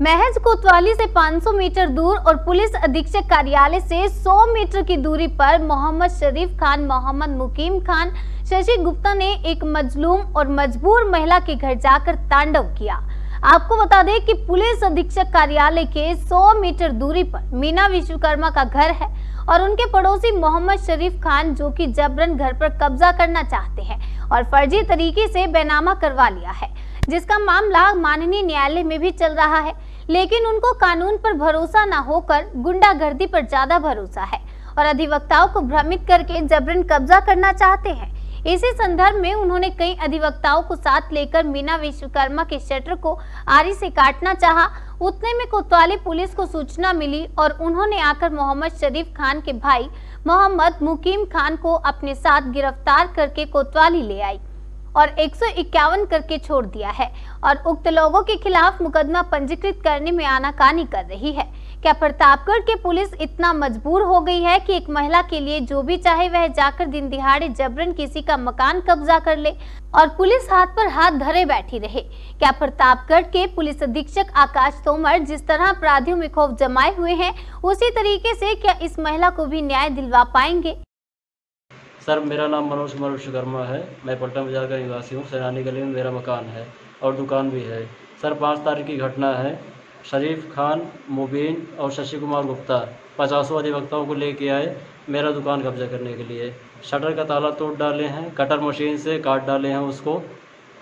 महज कोतवाली से 500 मीटर दूर और पुलिस अधीक्षक कार्यालय से 100 मीटर की दूरी पर मोहम्मद शरीफ खान, मोहम्मद मुकीम खान, शशि गुप्ता ने एक मजलूम और मजबूर महिला के घर जाकर तांडव किया। आपको बता दें कि पुलिस अधीक्षक कार्यालय के 100 मीटर दूरी पर मीना विश्वकर्मा का घर है और उनके पड़ोसी मोहम्मद शरीफ खान, जो कि जबरन घर पर कब्जा करना चाहते हैं और फर्जी तरीके से बैनामा करवा लिया है, जिसका मामला माननीय न्यायालय में भी चल रहा है। लेकिन उनको कानून पर भरोसा न होकर गुंडागर्दी पर ज़्यादा भरोसा है और अधिवक्ताओं को भ्रमित करके जबरन कब्जा करना चाहते हैं। इसी संदर्भ में उन्होंने कई अधिवक्ताओं को साथ लेकर मीना विश्वकर्मा के शटर को आरी से काटना चाहा। उतने में कोतवाली पुलिस को सूचना मिली और उन्होंने आकर मोहम्मद शरीफ खान के भाई मोहम्मद मुकीम खान को अपने साथ गिरफ़्तार करके कोतवाली ले आई। और एक सौ इक्यावन करके छोड़ दिया है और उक्त लोगों के खिलाफ मुकदमा पंजीकृत करने में आनाकानी कर रही है। क्या प्रतापगढ़ के पुलिस इतना मजबूर हो गई है कि एक महिला के लिए जो भी चाहे वह जाकर दिन दिहाड़े जबरन किसी का मकान कब्जा कर ले और पुलिस हाथ पर हाथ धरे बैठी रहे? क्या प्रतापगढ़ के पुलिस अधीक्षक आकाश तोमर जिस तरह अपराधियों में खौफ जमाए हुए हैं, उसी तरीके से क्या इस महिला को भी न्याय दिलवा पाएँगे? सर, मेरा नाम मनोज कुमार विश्वकर्मा है। मैं पटना बाज़ार का निवासी हूँ। सैनानी गली में मेरा मकान है और दुकान भी है। सर, पाँच तारीख की घटना है। शरीफ खान, मुबीन और शशि कुमार गुप्ता पचासों अधिवक्ताओं को लेके आए मेरा दुकान कब्जा करने के लिए। शटर का ताला तोड़ डाले हैं, कटर मशीन से काट डाले हैं उसको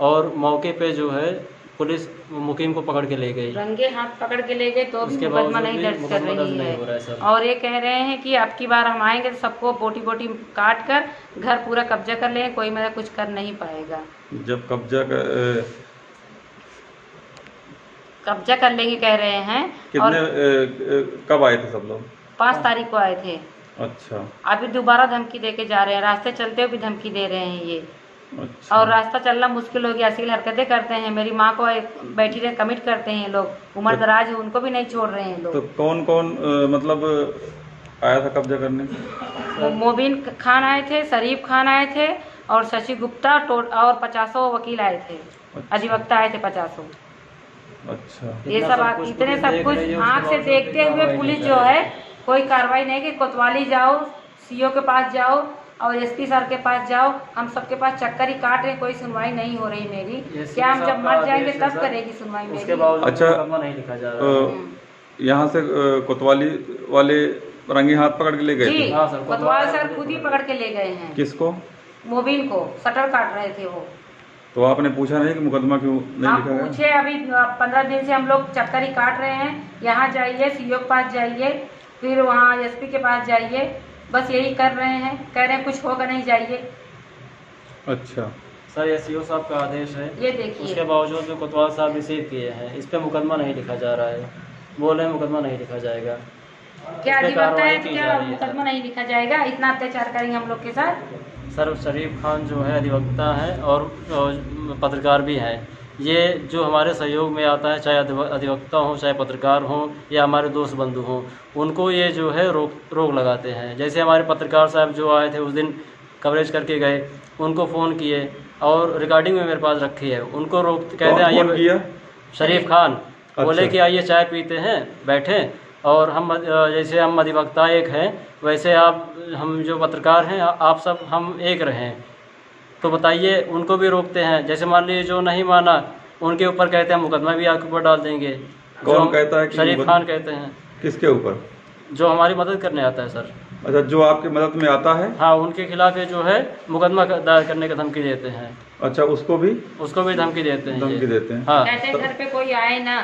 और मौके पे जो है पुलिस मुकीम को पकड़ के ले गई। रंगे हाथ पकड़ के ले गए तो भी उसके मुकदमा नहीं दर्ज कर रही हो। और ये कह रहे हैं कि अब की बार हम आएँगे तो सबको बोटी बोटी काट कर घर पूरा कब्जा कर लेंगे कोई मेरा कुछ कर नहीं पाएगा। जब कब्जा कर कब्जा कर लेंगे कह रहे हैं कितने और कब आए थे सब लोग? पाँच तारीख को आए थे। अच्छा। अभी दोबारा धमकी दे के जा रहे हैं रास्ते चलते हुए भी धमकी दे रहे हैं ये। अच्छा। और रास्ता चलना मुश्किल हो गया असील हरकतें करते हैं। मेरी माँ को बैठी रहे कमिट करते हैं लोग। उम्र दराज है उनको भी नहीं छोड़ रहे हैं तो कौन कौन मतलब आया था कब्जा करने? मोबिन खान आए थे शरीफ खान आए थे और शशि गुप्ता और पचासों वकील आए थे। अधिवक्ता आए थे पचासों। अच्छा। ये सब आ- इतने सब कुछ आँख से देखते हुए पुलिस जो है। कोई कार्रवाई नहीं की कोतवाली जाओ सीओ के पास जाओ और एसपी सर के पास जाओ हम सबके पास चक्कर ही काट रहे हैं, कोई सुनवाई नहीं हो रही मेरी। क्या हम जब मर जाएँगे तब करेगी सुनवाई मेरी? अच्छा, मुकदमा नहीं लिखा जा रहा है। यहाँ से कोतवाली वाले रंगे हाथ पकड़ के ले गए जी हाँ, सर, कोतवाल कोतवाल सर खुद ही पकड़ के ले गए हैं। किसको? मोबिन को शटर काट रहे थे वो। तो आपने पूछा नहीं कि मुकदमा क्यों नहीं लिखा गया? पूछे अभी पंद्रह दिन से हम लोग चक्कर ही काट रहे हैं। यहाँ जाइए सीओ के पास जाइए फिर वहाँ एसपी के पास जाइए। बस यही कर रहे हैं। कह रहे हैं कुछ होगा नहीं जाइए। अच्छा। सर सीओ साहब का आदेश है। ये देखिए। उसके बावजूद भी कोतवाल साहब रिसीव किए हैं। इस पर मुकदमा नहीं लिखा जा रहा है। बोल रहे मुकदमा नहीं लिखा जाएगा। क्या अधिवक्ता है? क्या है, मुकदमा नहीं लिखा जाएगा? इतना अत्याचार करेंगे हम लोग के साथ। सर शरीफ खान जो है अधिवक्ता है और पत्रकार भी हैं। ये जो हमारे सहयोग में आता है चाहे अधिव- अधिवक्ता हो चाहे पत्रकार हो या हमारे दोस्त बंधु हों उनको ये जो है रोक रोक लगाते हैं। जैसे हमारे पत्रकार साहब जो आए थे उस दिन कवरेज करके गए उनको फ़ोन किए और रिकॉर्डिंग में मेरे पास रखी है। उनको रोक कहते हैं आइए शरीफ खान। अच्छा। बोले। कि आइए चाय पीते हैं बैठे। और हम जैसे हम अधिवक्ता एक हैं वैसे आप हम जो पत्रकार हैं आप सब हम एक रहें। तो बताइए उनको भी रोकते हैं। जैसे मान लीजिए जो नहीं माना उनके ऊपर कहते हैं मुकदमा भी आपके ऊपर डाल देंगे। कौन कहता है कि शरीफ खान कहते हैं। किसके ऊपर? जो हमारी मदद करने आता है सर। अच्छा जो आपकी मदद में आता है? हाँ उनके खिलाफ ये जो है मुकदमा दायर करने का धमकी देते हैं। अच्छा उसको भी? उसको भी धमकी देते हैं धमकी देते हैं। हाँ। कहते घर पे कोई आए ना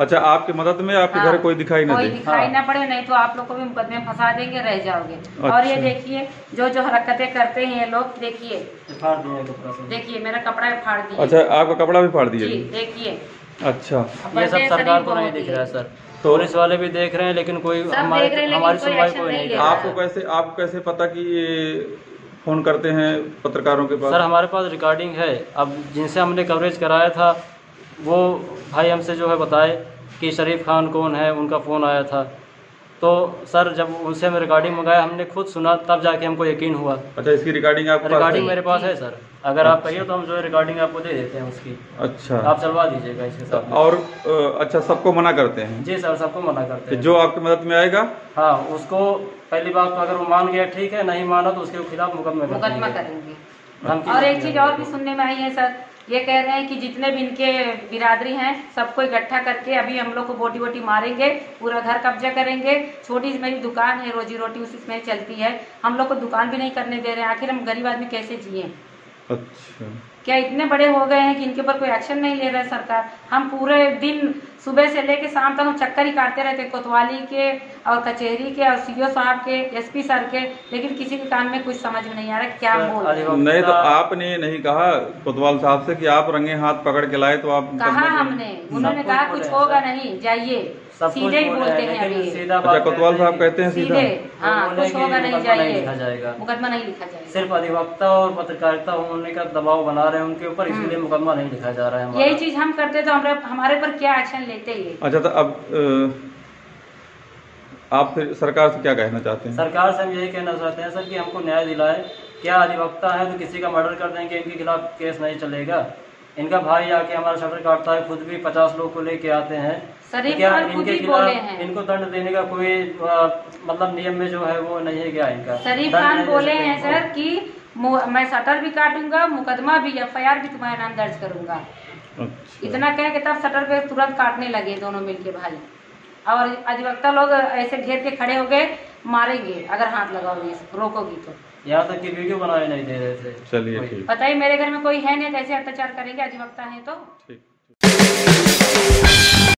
अच्छा आपकी मदद में आपके घर हाँ, कोई दिखाई ना कोई दे दिखाई हाँ। ना पड़े नहीं तो आप लोग को भी मुकदमे फंसा देंगे रह जाओगे अच्छा। और ये अच्छा। देखिए जो जो हरकतें करते हैं ये लोग देखिए फाड़ दिया कपड़ा से। देखिए मेरा कपड़ा भी फाड़ दिए अच्छा आपका कपड़ा भी फाड़ दिया देखिए अच्छा ये सब सरकार को नहीं दिख रहा है सर पुलिस वाले भी देख रहे हैं लेकिन कोई हमारे सुनवाई कोई नहीं। आपको कैसे आपको कैसे पता कि ये फ़ोन करते हैं पत्रकारों के पास सर हमारे पास रिकॉर्डिंग है अब जिनसे हमने कवरेज कराया था वो भाई हमसे जो है बताए कि शरीफ खान कौन है उनका फ़ोन आया था। तो सर जब उनसे हम रिकॉर्डिंग मंगाया हमने खुद सुना तब जाके हमको यकीन हुआ। अच्छा इसकी रिकॉर्डिंग आपके पास रिकॉर्डिंग है? मेरे पास है सर। अगर आप कहिए तो हम जो है रिकॉर्डिंग आपको दे देते हैं उसकी। अच्छा। आप चलवा दीजिएगा इसके साथ और अच्छा सबको मना करते हैं? जी सर सबको मना करते हैं। जो आपकी मदद में आएगा? हाँ उसको पहली बात तो अगर वो मान गया ठीक है नहीं माना तो उसके खिलाफ मुकदमा मुकदमा करेंगे। और एक चीज़ और भी सुनने में आई है सर। ये कह रहे हैं कि जितने भी इनके बिरादरी हैं, सबको इकट्ठा करके अभी हम लोग को बोटी वोटी मारेंगे, पूरा घर कब्जा करेंगे। छोटी मेरी दुकान है रोजी रोटी उसी में चलती है। हम लोग को दुकान भी नहीं करने दे रहे हैं। आखिर हम गरीब आदमी कैसे जिए? अच्छा। क्या इतने बड़े हो गए हैं कि इनके ऊपर कोई एक्शन नहीं ले रहा है सरकार? हम पूरे दिन सुबह से लेके शाम तक हम चक्कर ही काटते रहते कोतवाली के और कचहरी के और सीओ साहब के एसपी सर के लेकिन किसी के कान में कुछ समझ में नहीं आ रहा क्या बोल नहीं तो आपने ये नहीं कहा कोतवाल साहब से कि आप रंगे हाथ पकड़ के लाए तो आप कहा हमने। उन्होंने कहा कुछ होगा नहीं जाइए। सीधे ही बोलते हैं, अभी। सीधा अच्छा कोतवाल साहब कहते हैं सीधे। हाँ कुछ होगा नहीं जाइए। जाएगा। मुकदमा नहीं लिखा जाएगा। सिर्फ़ अधिवक्ता और पत्रकारिता होने का दबाव बना रहे हैं उनके ऊपर इसलिए मुकदमा नहीं लिखा जा रहा है यही चीज़ हम करते तो हमारे हमारे पर क्या एक्शन लेते ये? अच्छा तो अब आप फिर सरकार से क्या कहना चाहते हैं? सरकार से हम यही कहना चाहते हैं सर कि हमको न्याय दिलाए। क्या अधिवक्ता है तो किसी का मर्डर कर देंगे इनके खिलाफ केस नहीं चलेगा। इनका भाई आके हमारा शटर काटता है खुद भी पचास लोग को लेके आते हैं। तो क्या इनके खिलाफ इनको दंड देने का कोई मतलब नियम में जो है वो नहीं है क्या इनका? शरीफ खान बोले हैं सर कि मु- सटर भी काटूँगा मुकदमा भी एफ़ आई भी तुम्हारे नाम दर्ज करूँगा। अच्छा। इतना कह के तब सटर पे तुरंत काटने लगे दोनों मिलके भाई। और अधिवक्ता लोग ऐसे घेर के खड़े हो गए मारेंगे अगर हाथ लगाओगे रोकोगी तो। यहाँ तक की वीडियो बनाए नहीं दे रहे थे। चलिए। पता ही मेरे घर में कोई है नहीं कैसे अत्याचार करेंगे अधिवक्ता है तो। ठीक।